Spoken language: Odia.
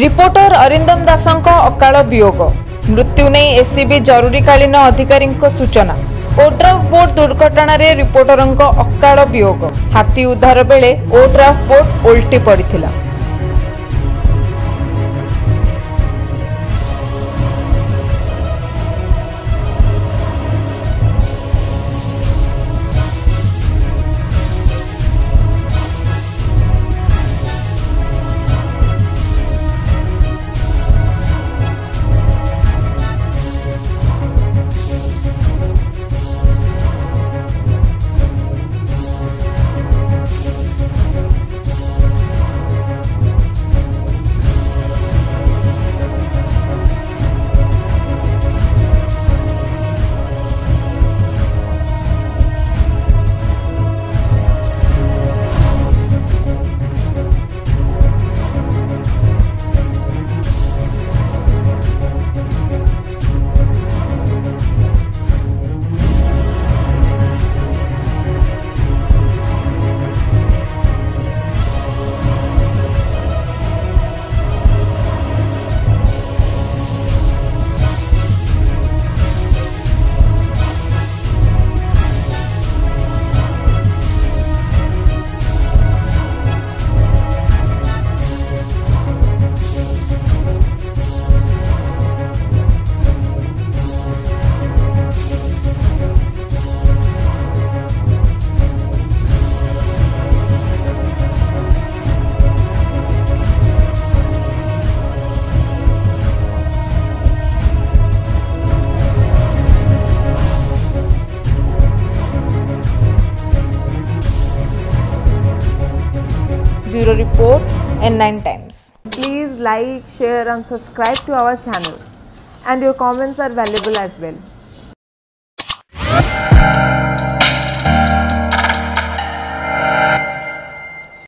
ରିପୋର୍ଟର ଅରିନ୍ଦମ ଦାସଙ୍କ ଅକାଳ ବିୟୋଗ। ମୃତ୍ୟୁ ନେଇ ଏସିବି ଜରୁରୀକାଳୀନ ଅଧିକାରୀଙ୍କ ସୂଚନା। ଓଡ୍ରାଫ୍ ବୋଟ୍ ଦୁର୍ଘଟଣାରେ ରିପୋର୍ଟରଙ୍କ ଅକାଳ ବିୟୋଗ। ହାତୀ ଉଦ୍ଧାର ବେଳେ ଓଡ୍ରାଫ୍ ବୋଟ୍ ଓଲଟି ପଡ଼ିଥିଲା। Bureau Report and 9 times. Please like, share and subscribe to our channel and your comments are valuable as well.